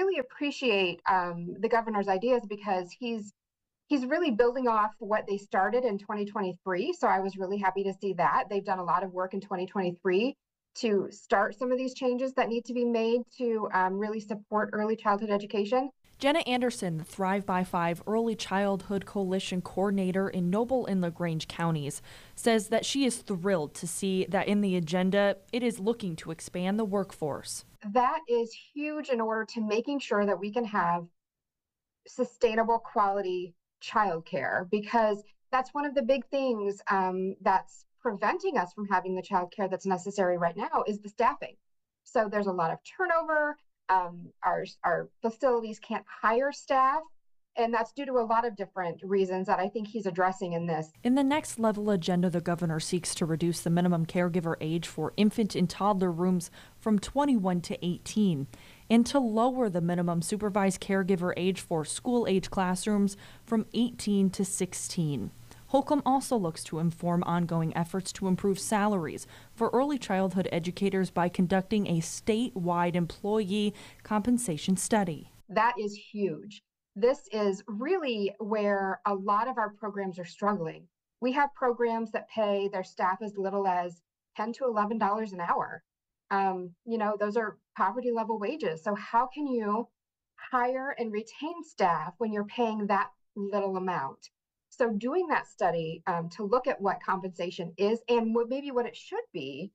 really appreciate um, the governor's ideas because he's he's really building off what they started in 2023. So I was really happy to see that they've done a lot of work in 2023 to start some of these changes that need to be made to um, really support early childhood education. Jenna Anderson, the Thrive by Five Early Childhood Coalition coordinator in Noble and LaGrange counties, says that she is thrilled to see that in the agenda it is looking to expand the workforce. That is huge in order to making sure that we can have sustainable quality childcare because that's one of the big things um, that's preventing us from having the childcare that's necessary right now is the staffing. So there's a lot of turnover. Um, our our facilities can't hire staff and that's due to a lot of different reasons that I think he's addressing in this. In the next level agenda, the governor seeks to reduce the minimum caregiver age for infant and toddler rooms from 21 to 18 and to lower the minimum supervised caregiver age for school age classrooms from 18 to 16. Holcomb also looks to inform ongoing efforts to improve salaries for early childhood educators by conducting a statewide employee compensation study. That is huge. This is really where a lot of our programs are struggling. We have programs that pay their staff as little as 10 to $11 an hour. Um, you know, those are poverty level wages. So, how can you hire and retain staff when you're paying that little amount? So doing that study um, to look at what compensation is and what, maybe what it should be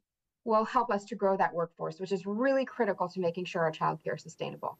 will help us to grow that workforce, which is really critical to making sure our childcare is sustainable.